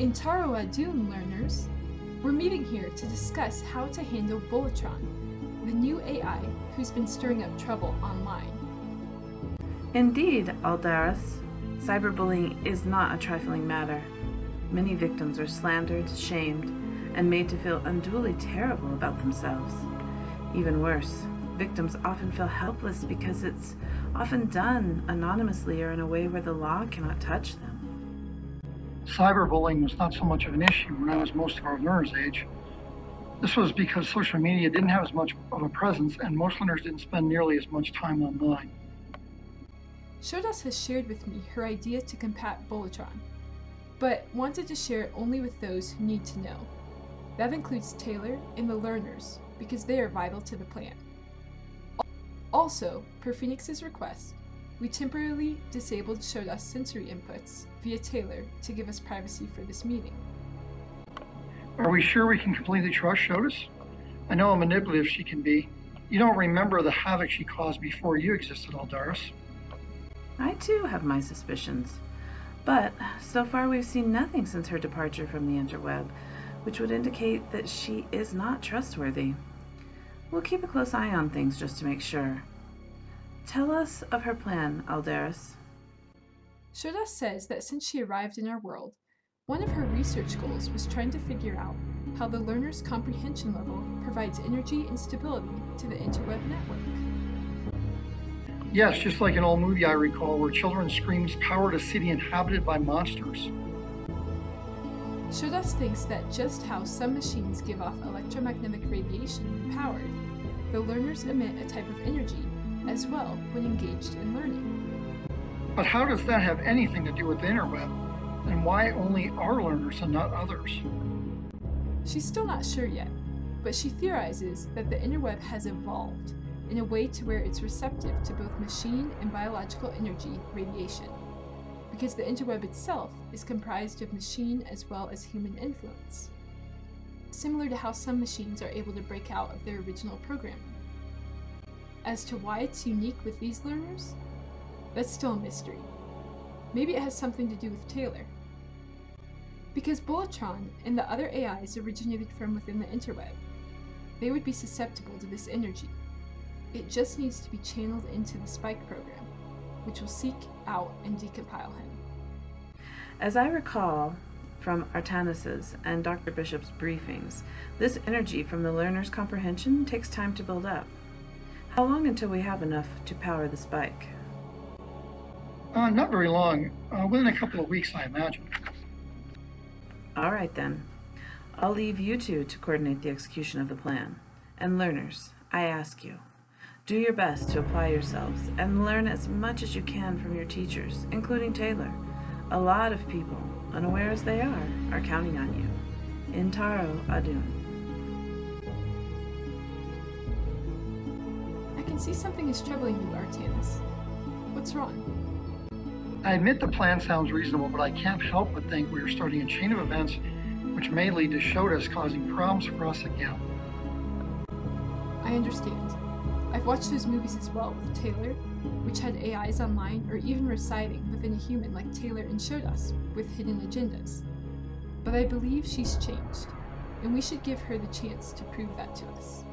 En Taro Adun learners, we're meeting here to discuss how to handle Bulletron, the new AI who's been stirring up trouble online. Indeed, Aldaris. Cyberbullying is not a trifling matter. Many victims are slandered, shamed, and made to feel unduly terrible about themselves. Even worse, victims often feel helpless because it's often done anonymously or in a way where the law cannot touch them. Cyberbullying was not so much of an issue when I was most of our learners' age. This was because social media didn't have as much of a presence and most learners didn't spend nearly as much time online. SHODOS has shared with me her idea to combat Bulletron, but wanted to share it only with those who need to know. That includes Taylor and the learners, because they are vital to the plan. Also, per Fenix's request, we temporarily disabled SHODOS sensory inputs via Taylor to give us privacy for this meeting. Are we sure we can completely trust SHODOS? I know how manipulative she can be. You don't remember the havoc she caused before you existed, Aldaris. I too have my suspicions. But so far we've seen nothing since her departure from the interweb, which would indicate that she is not trustworthy. We'll keep a close eye on things just to make sure. Tell us of her plan, Aldaris. SHODOS says that since she arrived in our world, one of her research goals was trying to figure out how the learner's comprehension level provides energy and stability to the interweb network. Yes, just like an old movie I recall where children screams powered a city inhabited by monsters. SHODOS thinks that just how some machines give off electromagnetic radiation when powered, the learners emit a type of energy as well when engaged in learning. But how does that have anything to do with the interweb? And why only our learners and not others? She's still not sure yet, but she theorizes that the interweb has evolved in a way to where it's receptive to both machine and biological energy radiation, because the interweb itself is comprised of machine as well as human influence, similar to how some machines are able to break out of their original programming. As to why it's unique with these learners, that's still a mystery. Maybe it has something to do with Taylor. Because Bulletron and the other AIs originated from within the interweb, they would be susceptible to this energy. It just needs to be channeled into the Spike program, which will seek out and decompile him. As I recall from Artanis's and Dr. Bishop's briefings, this energy from the learner's comprehension takes time to build up. How long until we have enough to power the spike? Uh, not very long. Uh, within a couple of weeks, I imagine. All right then. I'll leave you two to coordinate the execution of the plan. And learners, I ask you, do your best to apply yourselves and learn as much as you can from your teachers, including Taylor. A lot of people, unaware as they are, are counting on you. En Taro Adun. I can see something is troubling you, Artanis. What's wrong? I admit the plan sounds reasonable, but I can't help but think we are starting a chain of events which may lead to SHODOS causing problems for us again. I understand. I've watched those movies as well with Taylor, which had AIs online or even residing within a human like Taylor and SHODOS with hidden agendas. But I believe she's changed, and we should give her the chance to prove that to us.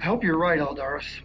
I hope you're right, Aldaris.